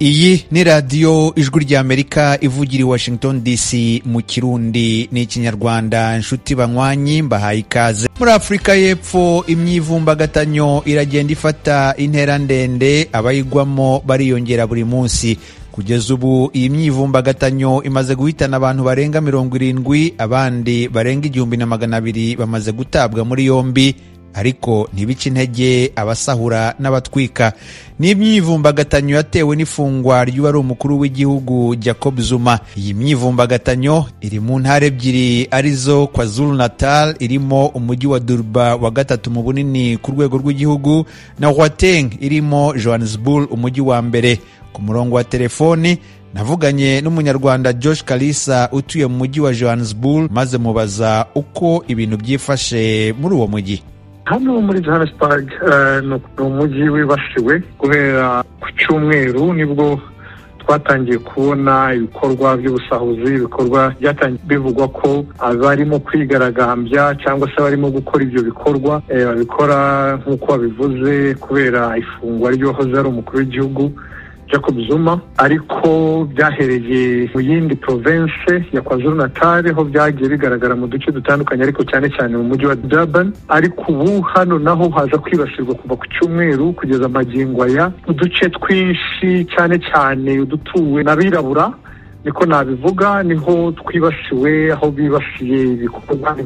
iyi ni radiyo ijwi ry'amerika ivugira i washington dc mu kirundi n'ikinyarwanda inshuti banywanyi mbahaye ikaze muri afurika y'epfo imyivumbagatanyo iragenda ifata intera ndende abayigwamo bariyongera buri munsi. Kugeza ubu iyi myivumbagatanyo imaze guhitana abantu barenga mirongo irindwi abandi barenga igihumbi na magana abiri bamaze gutabwa muri yombi. Ariko ntibice intege abasahura n'abatwika. Ni imyivumbagatanyo yatewe n'ifungwa ry'uwari umukuru w'igihugu Jacob Zuma. Iyi myivumbagatanyo iri mu ntara ebyiri ari zo KwaZulu Natal irimo umujyi wa Durba wa gatatu mu bunini ku rwego rw'igihugu na Gauteng irimo Johannesburg umujyi wa mbere. Ku murongo wa telefoni navuganye n'umunyarwanda Josh Kalisa utuye mu mujyi wa Johannesburg maze mubaza uko ibintu byifashe muri uwo mujyi. Hano muri johannesburg ni umujyi wibasiwe. Guhera ku cyumweru ni bwo twatangiye kubona ibikorwa by'ubusahuzi ibikorwa byatangiye bivugwa ko abarimo kwigaragambya cyangwa se abarimo gukora ibyo bikorwa babikora nk'uko babivuze kubera ifungwa ry'uwahoze ari umukuru w'igihugu. Jacob Zuma ariko byahereye mu yindi province ya KwaZulu Natal ho byagiye bigaragara mu duce dutandukanye ariko cyane cyane mu mujyi wa Durban. Ariko ubu hano naho haza kwibasirwa kuva ku cyumweru kugeza amagingo aya. Uduce twinshi cyane cyane udutuwe n'abirabura niko nabivuga ni ho twibasiwe aho bibasiye ibikorwa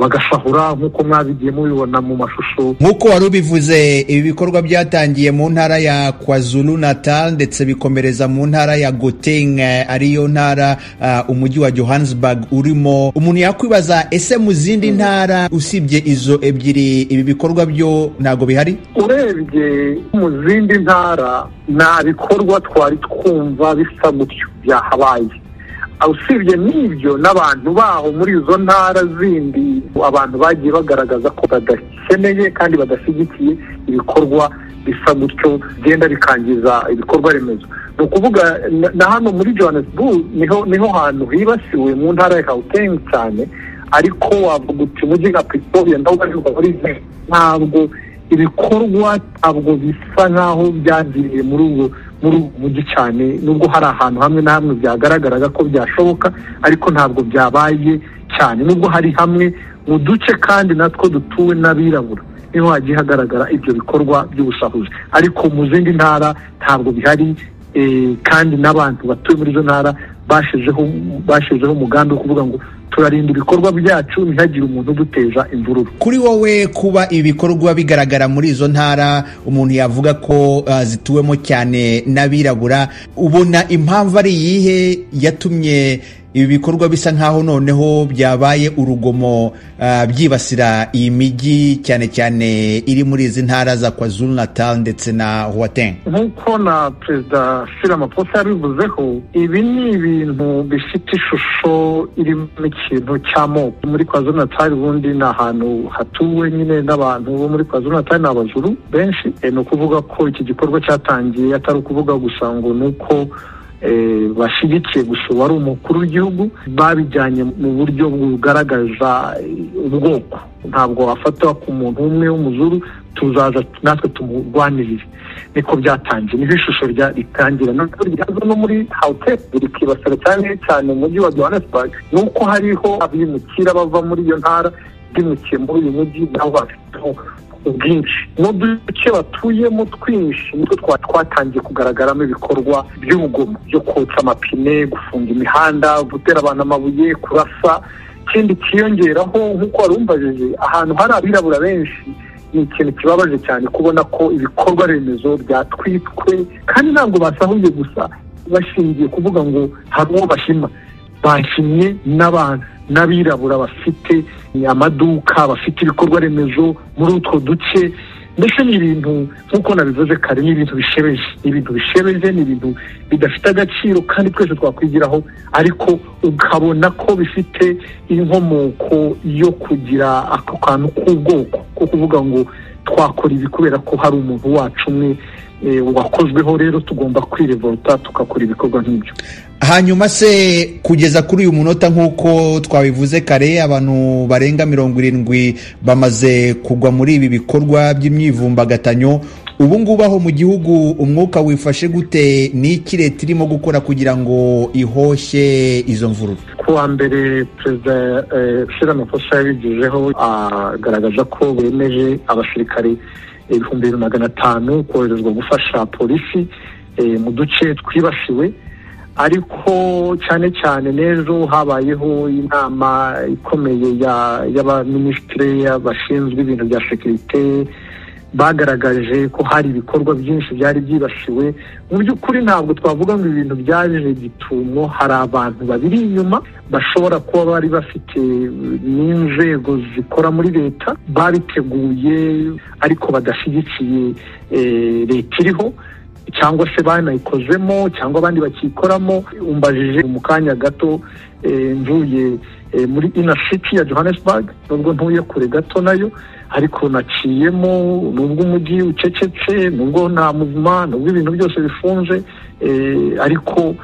bagasahura nk'uko mwabigiye mubibona mu mashusho. Nk'uko wari ubivuze ibi bikorwa byatangiye mu ntara ya KwaZulu Natal ndetse bikomereza mu ntara ya Gauteng. Ariyo ntara uh, umujyi wa Johannesburg urimo. Umuntu yakwibaza ese mu zindi ntara usibye izo ebyiri ibi bikorwa byo ntago bihari? Urebye mu zindi ntara nta bikorwa twari twumva bisa gutyo. Byahabaye usibye n'ibyo n'abantu baho muri izo ntara zindi abantu bagiye bagaragaza ko badakeneye kandi badashyigikiye ibikorwa bisa gutyo bigenda bikangiza ibikorwa remezo. Ni ukuvuga na hano muri johannesburg ni ho hantu hibasiwe mu ntara ya gauteng cyane ariko wavuga uti umujyi nka pretoria. Naho barirwa muri ntabwo ibikorwa ntabwo bisa nk'aho byagiye muri ubu muri ubu mujyi cyane nubwo hari ahantu hamwe na hamwe byagaragaraga ko byashoboka ariko ntabwo byabaye cyane. Nubwo hari hamwe mu duce kandi natwo dutuwe n'abirabura ni ho hagiye hagaragara ibyo bikorwa by'ubusahuzi. Ariko mu zindi ntara ntabwo bihari kandi n'abantu batuye muri izo ntara bashyizeho umugambi wo kuvuga ngo turarinda ibikorwa byacu ntihagire umuntu uduteza imvururu. Kuri wowe kuba ibi bikorwa bigaragara muri izo ntara umuntu yavuga ko uh, zituwemo cyane n'abirabura ubona impamvu ari iyihe yatumye ibi bikorwa bisa nk'aho noneho byabaye urugomo uh, byibasira iyi mijyi cyane cyane iri muri izi ntara za KwaZulu Natal ndetse na Gauteng. Nk'uko na perezida Cyril Ramaphosa yabivuzeho ibi ni ibintu bifite ishusho irimo ikintu cy'amoko. Muri KwaZulu Natal ubundi ni ahantu hatuwe nyine n'abantu bo muri KwaZulu Natal ni abajuru benshi. Ni ukuvuga ko iki gikorwa cyatangiye atari ukuvuga gusa ngo ni uko bashyigikiye gusa uwari umukuru w'igihugu babijyanye mu buryo bugaragaza ubwoko. Ntabwo wafatwa ku muntu umwe w'umuzuru tuzaza natwe tumurwanirire. Niko byatangiye. Niho ishusho ritangira. Ryaza no muri hawuteri rikibasira cyane cyane umujyi wa johannesburg ni uko hariho abimukira bava muri iyo ntara bimukiye muri uyu mujyi nabo bafiteho ubwinshi n'uduce batuyemo twinshi nitwo twatangiye kugaragaramo ibikorwa by'urugomo byo kotsa amapine gufunga imihanda gutera abantu amabuye kurasa. Ikindi kiyongeraho nk'uko wari umbajije ahantu hari abirabura benshi ni ikintu kibabaje cyane kubona ko ibikorwa remezo byatwitswe kandi ntabwo basahuye gusa. Bashingiye kuvuga ngo hari uwo bashima. Bashimye n'abantu n'abirabura bafite amaduka bafite ibikorwa remezo muri utwo duce. Mbese ni ibintu nk'uko nabivuze kare ni ibintu bishebeje. Ni ibintu bishebeje ni ibintu bidafite agaciro kandi twese twakwigiraho. Ariko ukabona ko bifite inkomoko yo kugira ako kantu k'ubwoko ko kuvuga ngo twakora ibi kubera ko hari umuntu wacu umwe wakozweho rero tugomba kwirevolta tugakora ibikorwa nk'ibyo. Hanyuma se kugeza kuri uyu munota nk'uko twabivuze kare abantu barenga mirongo irindwi bamaze kugwa muri ibi bikorwa by'imyivumbagatanyo ubu ngubu aho mu gihugu umwuka wifashe gute? N'iki leta irimo gukora kugira ngo ihoshye izo mvururu? Ku wa mbere perezida shyira amakosa yabigejeho agaragaza ko bemeje abasirikare ibihumbi bibiri magana atanu koherezwa gufasha polisi mu duce twibasiwe. Ariko cyane cyane n'ejo habayeho inama ikomeye y'abaminisitiri bashinzwe ibintu bya sekirite bagaragaje ko hari ibikorwa byinshi byari byibasiwe mu by'ukuri ntabwo twavuga ngo ibintu byaje gitumo. Hari abantu babiri inyuma bashobora kuba bari bafite n'inzego zikora muri leta babiteguye ariko badashyigikiye leta iriho. Cyangwa se banayikozemo cyangwa abandi bakikoramo. Umbajije mu kanya gato mvuye muri ina city ya johannesburg nubwo ntuye kure gato na yo ariko naciyemo nubwo umujyi ucecetse nubwo nta muvuma nubwo ibintu byose bifunze ariko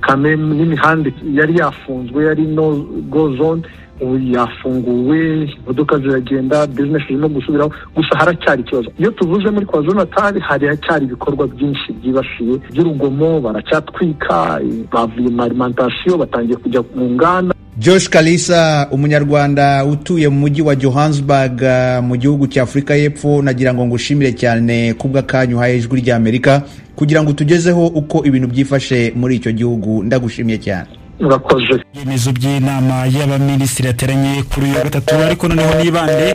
kameme n'imihanda yari yafunzwe yari no go zone ubu yafunguwe imodoka ziragenda bizinesi zirimo gusubiraho. Gusa haracyari ikibazo. Iyo tuvuze muri kwa zonatari haracyari ibikorwa byinshi byibasiye. By'urugomo baracyatwika bavuye mu alimantasiyo batangiye kujya mu nganda. Josh Kalisa umunyarwanda utuye mu mujyi wa Johannesburg mu gihugu cya Afurika y'Epfo nagira ngo ngushimire cyane kubw'akanyu uhaye ijwi ry'Amerika kugira ngo tugezeho uko ibintu byifashe muri icyo gihugu ndagushimiye cyane. Murakoze ibyemezo by'inama y'abaminisitiri yateranye kuri uyu wa gatatu ariko noneho nibande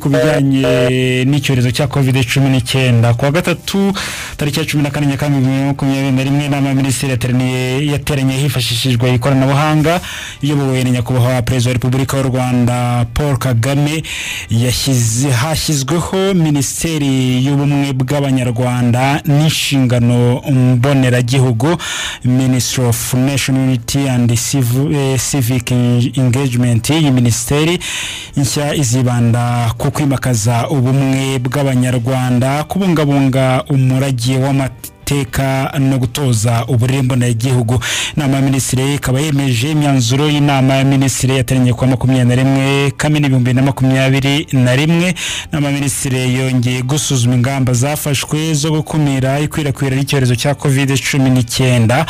ku bijyanye n'icyorezo cya covid cumi n'icyenda. Ku wa gatatu tariki ya cumi na kane nyakanga bibiri na makumyabiri na rimwe inama y'abaminisitiri yateranye hifashishijwe ikoranabuhanga iyobowe na nyakubahwa perezida wa repubulika y'u rwanda paul kagame hashyizweho minisiteri y'ubumwe bw'abanyarwanda n'inshingano mboneragihugu minisitiri of national unity and civic engagement iyi minisiteri nshya izibanda ku kwimakaza ubumwe bw'abanyarwanda kubungabunga umurage w'amata iteka no gutoza uburere mboneragihugu inama ya minisitiri ikaba yemeje imyanzuro y'inama ya minisitiri yateranye kwa makumyabiri na rimwe kamena ibihumbi na makumyabiri na rimwe. Inama ya minisitiri yongeye gusuzuma ingamba zafashwe zo gukumira ikwirakwira ry'icyorezo cya covid cumi n'icyenda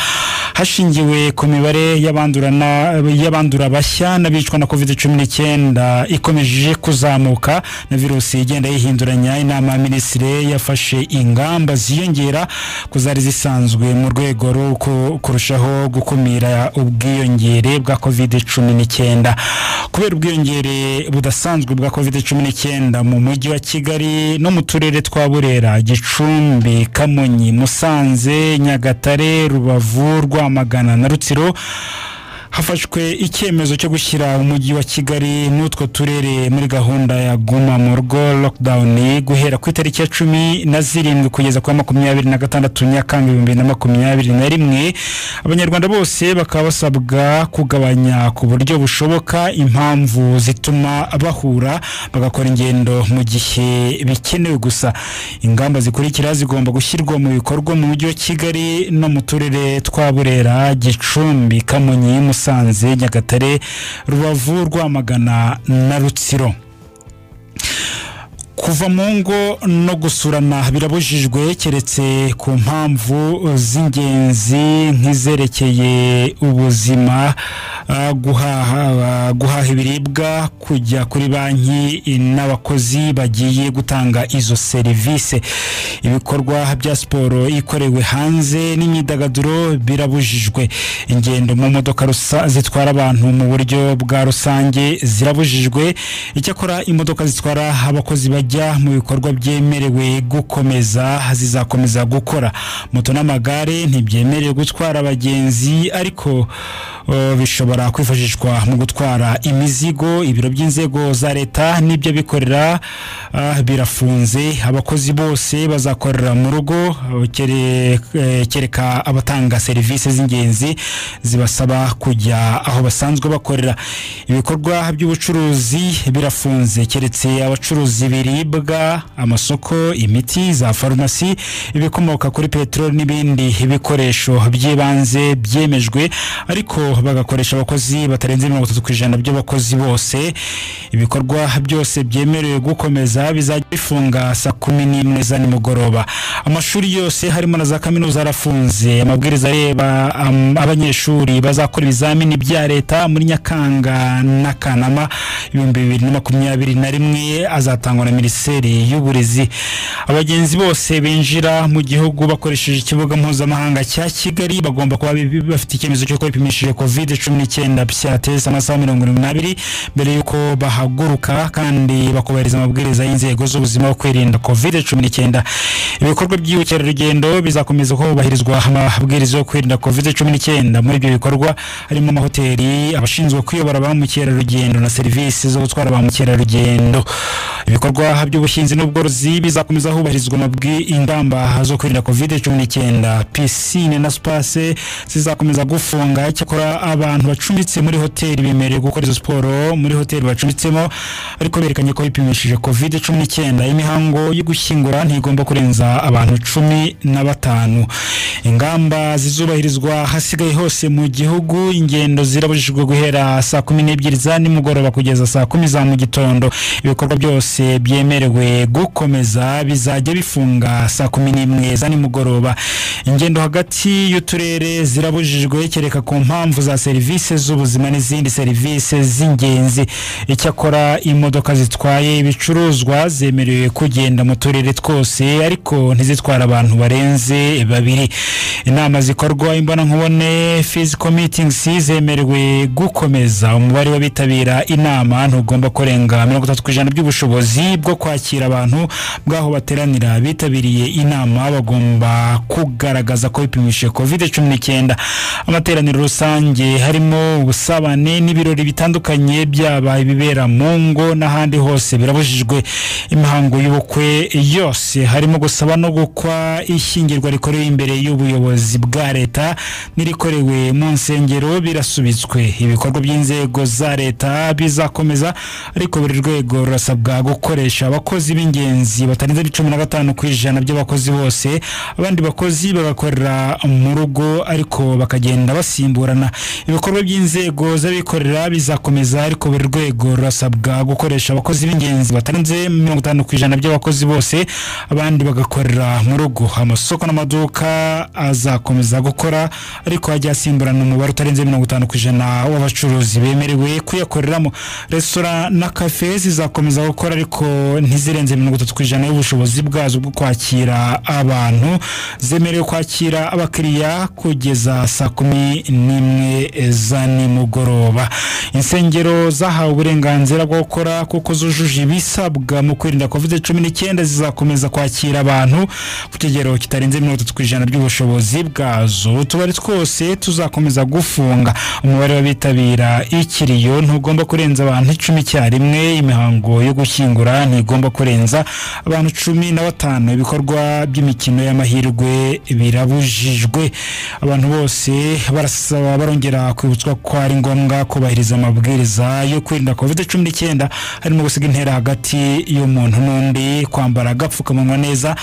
hashingiwe ku mibare y'abandura bashya n'abicwa na covid cumi n'icyenda. Ikomeje kuzamuka na virusi igenda yihinduranya. Inama ya minisitiri yafashe ingamba ziyongera ko zari zisanzwe mu rwego rwo kurushaho gukumira ubwiyongere bwa covid cumi n'icyenda kubera ubwiyongere budasanzwe bwa covid cumi n'icyenda mu mujyi wa kigali no mu turere twa burera gicumbi kamonyi musanze nyagatare rubavu rwamagana na rutsiro hafashwe icyemezo cyo gushyira umujyi wa kigali n'utwo turere muri gahunda ya guma mu rugo lockdown guhera ku itariki ya cumi na zirindwi kugeza ku makumyabiri na gatandatu nyakanga ibihumbi na makumyabiri na rimwe. Abanyarwanda bose bakaba basabwa kugabanya ku buryo bushoboka impamvu zituma bahura bagakora ingendo mu gihe bikenewe gusa. Ingamba zikurikira zigomba gushyirwa mu bikorwa mu mujyi wa kigali no mu turere twa burera gicumbi kamonyi musanze musanze nyagatare rubavu rwamagana na rutsiro. Kuva mu ngo no gusurana birabujijwe keretse ku mpamvu z'ingenzi nk'izerekeye ubuzima guhaha ibiribwa kujya kuri banki n'abakozi bagiye gutanga izo serivisi ibikorwa bya siporo ikorewe hanze n'imyidagaduro birabujijwe. Ingendo mu modoka zitwara abantu mu buryo bwa rusange zirabujijwe. Icyakora imodoka zitwara abakozi bajya mu bikorwa byemerewe gukomeza zizakomeza gukora. Moto n'amagare ntibyemerewe gutwara abagenzi ariko bishobora kwifashishwa mu gutwara imizigo ibiro by'inzego za leta n'ibyo bikorera birafunze. Abakozi bose bazakorera mu rugo kereka abatanga serivisi z'ingenzi zibasaba kujya aho basanzwe bakorera. Ibikorwa by'ubucuruzi birafunze. Keretse abacuruzi ibiribwa amasoko imiti za farumasi ibikomoka kuri peteroli n'ibindi bikoresho by'ibanze byemejwe ariko bagakoresha abakozi batarenze mirongo itatu ku ijana by'abakozi bose. Ibikorwa byose byemerewe gukomeza bizajya bifunga saa kumi n'imwe za nimugoroba. Amashuri yose harimo na za kaminuza arafunze. Amabwiriza areba abanyeshuri bazakora ibizamini bya leta muri nyakanga na kanama. Ibihumbi bibiri na makumyabiri na rimwe azatangwa na minisiteri y'uburezi. Abagenzi bose binjira mu gihugu bakoresheje ikibuga mpuzamahanga cya kigali bagomba kuba bafite icyemezo cy'uko bipimishije covid cumi n'icyenda cyateze amasaha mirongo irindwi n'abiri mbere y'uko bahaguruka kandi bakubahiriza amabwiriza y'inzego z'ubuzima yo kwirinda covid cumi n'icyenda. Ibikorwa by'ubukerarugendo bizakomeza kubahirizwa amabwiriza yo kwirinda covid cumi n'icyenda. Muri ibyo bikorwa harimo amahoteli abashinzwe kuyobora ba mukerarugendo na serivisi zo gutwara ba mukerarugendo. Ibikorwa by'ubuhinzi n'ubworozi bizakomeza hubahirizwa ingamba zo kwirinda covid cumi n'icyenda. Pisine na sipase zizakomeza gufunga. Cyakora abantu bacumbitse muri hoteli bemerewe gukora izo siporo muri hoteli bacumbitsemo ariko berekanye ko bipimishije covid cumi n'icyenda. Imihango yo gushyingura ntigomba kurenza abantu cumi na batanu. Ingamba zizubahirizwa hasigaye hose mu gihugu. Ingendo zirabujijwe guhera saa kumi n'ebyiri za nimugoroba kugeza saa kumi za mu gitondo. Ibikorwa byose byemerewe gukomeza bizajya bifunga saa kumi n'imwe za nimugoroba. Ingendo hagati y'uturere zirabujijwe kereka ku mpamvu za serivisi z'ubuzima n'izindi serivisi z'ingenzi. Icyakora imodoka zitwaye ibicuruzwa zemerewe kugenda mu turere twose ariko ntizitwara abantu barenze babiri. Inama zikorwa imbonankubone physical meetings zemerewe gukomeza. Umubare w'abitabira inama ntugomba kurenga mirongo itatu ku ijana by'ubushobozi. Bwo kwakira abantu bw'aho bateranira bitabiriye inama bagomba kugaragaza ko bipimishije covid cumi n'icyenda amateraniro rusange harimo ubusabane n'ibirori bitandukanye byaba ibibera mu ngo n'ahandi hose. Birabujijwe imihango y'ubukwe yose. Harimo gusaba no gukwa ishyingirwa rikorewe imbere y'ubuyobozi bwa leta n'irikorewe mu nsengero birasubitswe. Ibikorwa by'inzego za leta bizakomeza ariko buri rwego rurasabwa gukoresha abakozi b'ingenzi batarenze cumi na gatanu ku ijana by'abakozi bose abandi bakozi bagakorera mu rugo ariko bakagenda basimburana. Ibikorwa by'inzego z'abikorera bizakomeza ariko buri rwego rurasabwa gukoresha abakozi b'ingenzi batarenze mirongo itanu ku ijana by'abakozi bose abandi bagakorera mu rugo. Amasoko n'amaduka azakomeza gukora ariko hajya hasimburana umubare utarenze mirongo itanu ku ijana w'abacuruzi bemerewe kuyakoreramo. Resitora na kafe zizakomeza gukora ariko ntizirenze mirongo itatu ku ijana y'ubushobozi bwazo bwo kwakira abantu. Zemerewe kwakira abakiriya kugeza saa kumi n'imwe za nimugoroba. Insengero zahawe uburenganzira bwo gukora kuko zujuje ibisabwa mu kwirinda covid cumi n'icyenda zizakomeza kwakira abantu ku kigero kitarenze mirongo itatu ku ijana by'ubushobozi bwazo. Utubari twose tuzakomeza gufunga. Umubare w'abitabira ikiriyo ntugomba kurenza abantu icumi icyarimwe. Imihango yo gushyingura ntigomba kurenza abantu cumi na batanu. Ibikorwa by'imikino y'amahirwe birabujijwe. Abantu bose barasaba barongera kwibutswa ko ari ngombwa kubahiriza amabwiriza yo kwirinda covid cumi n'icyenda harimo gusiga intera hagati y'umuntu n'undi kwambara agapfukamunwa neza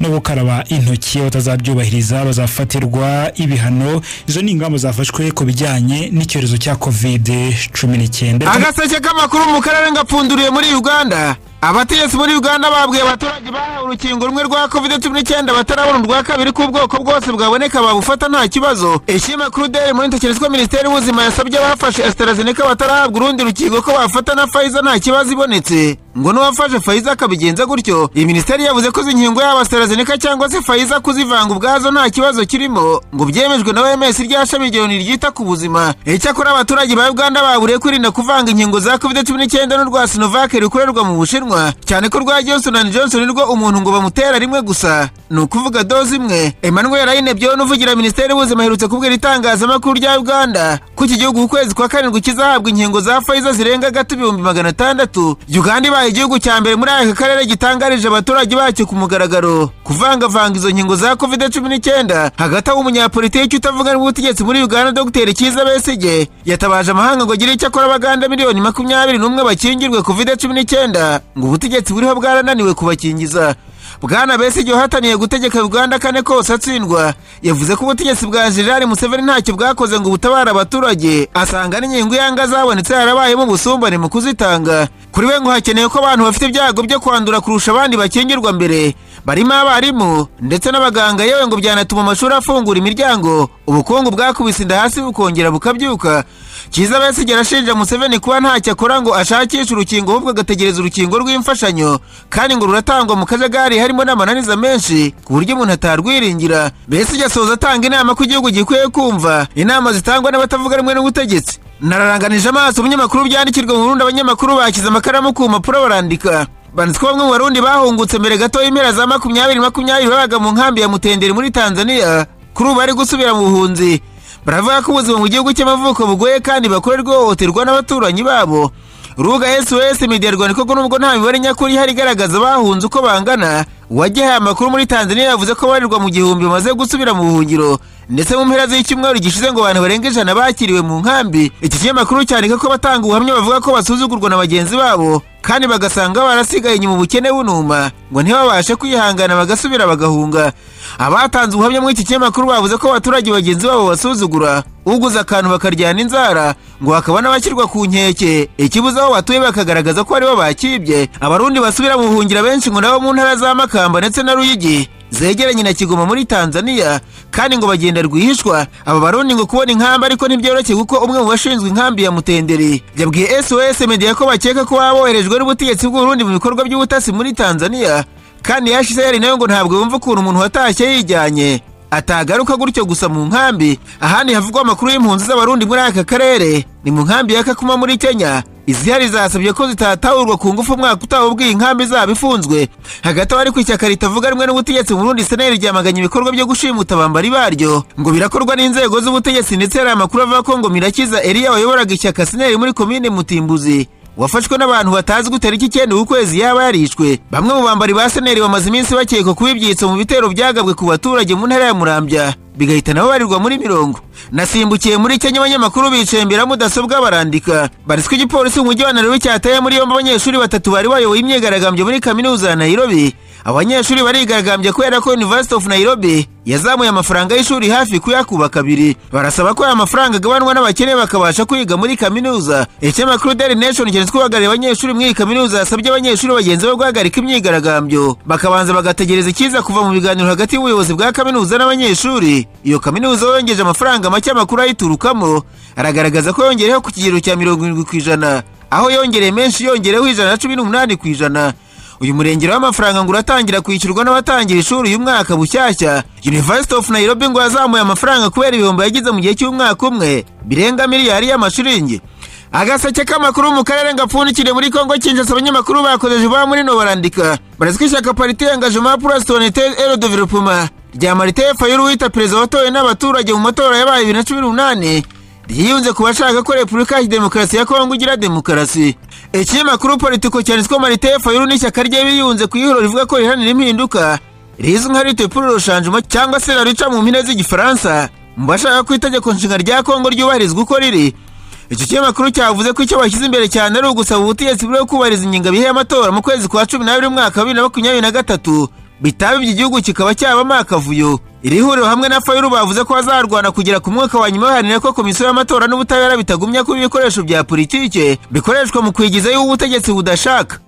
no gukaraba intoki. Batazabyubahiriza bazafatirwa ibihano. Izo ni ingamba zafashwe ku bijyanye n'icyorezo cya covid cumi n'icyenda. Agaseke k'amakuru mu karere gapfunduriye muri uganda. пока!» Abategetsi muri uganda babwiye abaturage bahawe urukingo rumwe rwa covid cumi n'icyenda batarabona urwa kabiri k'ubwoko bwose bwaboneka babufata nta kibazo. Ishima kuruderi muri ntekerezo ko minisiteri y'ubuzima yasabye abafashe AstraZeneca batarahabwa urundi rukingo ko bafata na Pfizer nta kibazo ibonetse. Ngo n'uwafashe Pfizer akabigenza gutyo. Iyi minisiteri yavuze ko izi nkingo yaba AstraZeneca cyangwa se Pfizer kuzivanga ubwazo nta kibazo kirimo. Ngo byemejwe na OMS rya shami ryoni ryita ku buzima. Icyakora abaturage ba uganda baburiye kwirinda kuvanga inkingo za covid cumi n'icyenda n'urwa Sinovac rukorerwa mu bushinwa. Cyane ko rwa Johnson and Johnson rwo umuntu ngo bamutera rimwe gusa. Ni ukuvuga doze imwe. Emmanuel Ayinebyo uvugira minisiteri y'ubuzima aherutse kubwira itangazamakuru rya Uganda. Ko iki gihugu ku kwezi kwa karindwi kizahabwa inkingo za Pfizer zirenga gato ibihumbi magana atandatu. Uganda ibaye igihugu cya mbere muri aka karere gitangarije abaturage bacyo ku mugaragaro. Kuvangavanga izo nkingo za covid cumi n'icyenda hagati aho umunyapolitiki utavuga n'ubutegetsi muri Uganda Dr. Kiza Besigye yatabaje amahanga ngo agire icyo akora abaganda miliyoni makumyabiri n'umwe bakingirwe covid cumi n'icyenda ngo ubutegetsi buriho bwarananiwe kubakingiza. Bwana besigye wahataniye gutegeka uganda kane kose atsindwa yavuze ko ubutegetsi bwa jenerali museveni ntacyo bwakoze ngo butabare abaturage asanga n'inkingo yanga zabonetse harabayemo ubusumbane mu kuzitanga. Kuri we ngo hakeneye ko abantu bafite ibyago byo kwandura kurusha abandi bakingirwa mbere. Barimo abarimu ndetse n'abaganga yewe ngo byanatuma amashuri afungura imiryango ubukungu bwakubise inda hasi bukongera bukabyuka. Kiza besigye arashinja museveni kuba ntacyo akora ngo ashakishe urukingo ahubwo agategereza urukingo rw'imfashanyo. Kandi ngo ruratangwa mu kajagari harimo n'amananiza menshi ku buryo umuntu atarwiringira. Besigye asoza atanga inama ko igihugu gikwiye kumva. Inama zitangwa n'abatavuga rumwe n'ubutegetsi. Nararanganije amaso ibinyamakuru byandikirwa mu burundi abanyamakuru bashyize amakaramu ku mpapuro barandika. Banditse ko bamwe mu barundi bahungutse mbere gato y'impera za makumyabiri makumyabiri babaga mu nkambi ya mutenderi muri tanzania. Kuri ubu bari gusubira mu buhunzi. Baravuga ko ubuzima mu gihugu cy'amavuko bugoye kandi bakorerwa ihohoterwa n'abaturanyi babo. Urubuga sos media rwanda koko nubwo nta mibare nyakuri ihari igaragaza bahunze uko bangana uwagihaye amakuru muri tanzania yavuze ko barirwa mu gihumbi bamaze gusubira mu buhungiro. Ndetse mu mpera z'icyumweru gishize ngo abantu barenga ijana bakiriwe mu nkambi iki kinyamakuru cyandika ko batanga ubuhamya bavuga ko basuzugurwa na bagenzi babo kandi bagasanga barasigaye inyuma ubukene bunuma ngo ntibabashe kwihangana bagasubira bagahunga. Abatanze ubuhamya muri iki kinyamakuru bavuze ko abaturage bagenzi babo basuzugura uguze akantu bakaryana inzara ngo hakaba n'abashyirwa ku nkeke. Ikibuze aho batuye bakagaragaza ko ari bo bakibye abarundi basubira mu buhungira benshi ngo nabo mu ntara za makamba ndetse na ruyigi. Zegeranye na kigoma muri tanzania kandi ngo bagenda rwihishwa. Aba barundi ngo kubona inkambi ariko ntibyoroshye kuko umwe mu bashinzwe inkambi ya mutenderi yabwiye sos media ko bakeka ko baba boherejwe n'ubutegetsi bw'uburundi mu bikorwa by'ubutasi muri tanzania kandi yashize yari na yo ngo ntabwo yumva ukuntu umuntu watashye yijyanye. Atagaruka gutyo gusa mu nkambi ahandi havugwa amakuru y'impunzi z'abarundi muri aka karere. Ni mu nkambi ya kakuma muri kenya. Izihari zasabye ko zitatahurwa ku ngufu umwaka utaha ubwiye inkambi zabo ifunzwe. Hagati aho ariko ishyaka ritavuga rumwe n'ubutegetsi burundi seneri ryamaganye ibikorwa byo gushimuta abambari baryo. Ngo birakorwa n'inzego z'ubutegetsi ndetse hari amakuru avuga ko ngo mirakiza eliya wayoboraga ishyaka seneri muri komine mutimbuzi. Wafashwe n'abantu batazi gutariki icyenda ukwezi yaba yarishwe. Bamwe mu bambari ba seneri bamaze iminsi bakekwa kuba ibyitso mu bitero byagabwe ku baturage mu ntara ya murambya. Bigahita nabo barirwa muri mirongo. Nasimbukiye muri kenya abanyamakuru ya mudasobwa barandika. Baritswe igipolisi mu mujyi wa nairobi cyataye muri yombi abanyeshuri batatu bari bayoboye imyigaragambyo muri kaminuza ya nairobi. Abanyeshuri barigaragambye kubera ko university of nairobi yazamuye amafaranga y'ishuri hafi kuyakuba kabiri. Barasaba ko aya mafaranga agabanwa n'abakene bakabasha kwiga muri kaminuza. Ikinyamakuru daily nation cyanditswe uhagarariye abanyeshuri muri iyi kaminuza yasabye abanyeshuri bagenzi bo guhagarika imyigaragambyo. Bakabanza bagategereza ikiza kuva mu biganiro hagati y'ubuyobozi bwa kaminuza n'abanyeshuri. Iyo kaminuza yongeje amafaranga make amakuru ayiturukamo. Aragaragaza ko yongereho ku kigero cya mirongo irindwi ku ijana. Aho yongereye menshi yongereho ijana na cumi n'umunani ku ijana. Uyu murengero w'amafaranga ngo uratangira kwishyurwa n'abatangira ishuri uyu mwaka bushyashya. University of nairobi ngo yazamuye amafaranga kubera ibihombo yagize mu gihe cy'umwaka umwe. Birenga miliyari y'amashiringi. Agaseke k'amakuru mu karere gapfundikire muri kongo kinshasa abanyamakuru bakoresheje ba muri no barandika. Barazwi ishyaka parite engagement pour la citoyenneté et le développement rya marite fayulu wita perezida watowe n'abaturage mu matora yabaye bibiri na cumi n'umunani? Ryiyunze ku bashaka ko repubulika ya demokarasi ya kongo igira demokarasi. Ikinyamakuru politiko cyanditswe marite fayulu n'ishyaka rye biyunze ku ihuriro rivuga ko riharanira impinduka rizwi nka rite pour le changement cyangwa se rica mu mpine z'igifaransa mu bashaka ko itegeko nshinga rya kongo ryubahirizwa uko riri. Icyo kinyamakuru cyavuze ko icyo bashyize imbere cyane ari ugusaba ubutegetsi bwo kubahiriza ingingabihe y'amatora mu kwezi kwa cumi n'abiri umwaka wa bibiri na makumyabiri na gatatu bitaba ibyo igihugu kikaba cyabamo akavuyo. Iri huriro hamwe na fayulu bavuze ko bazarwana kugera ku mwaka wa nyuma baharanira ko komisiyo y'amatora n'ubutabera bitagumya kuba ibikoresho bya politike bikoreshwa mu kwigizayo ubutegetsi budashaka.